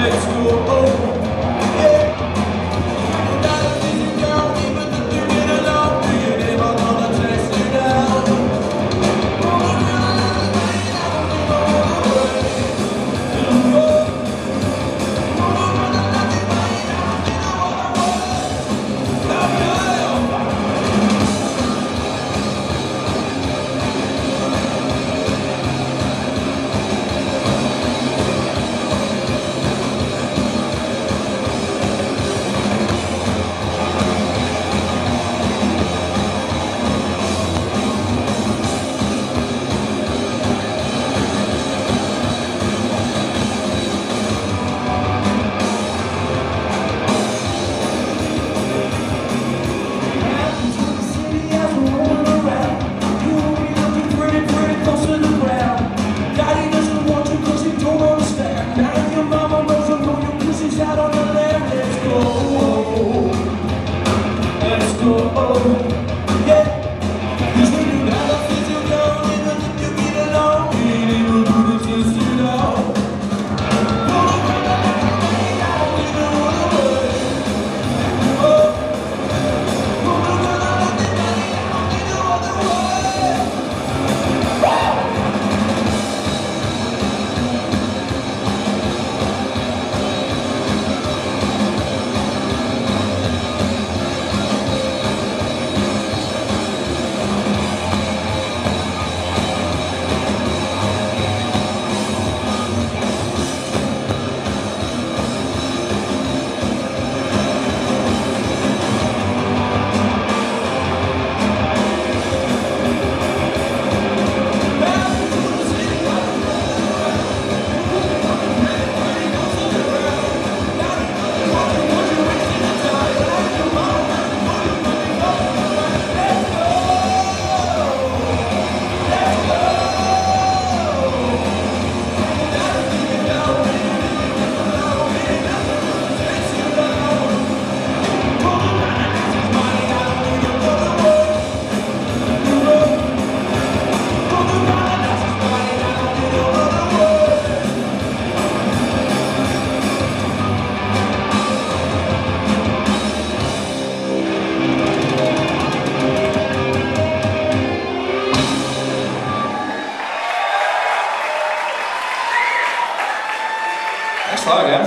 oh, yeah. saga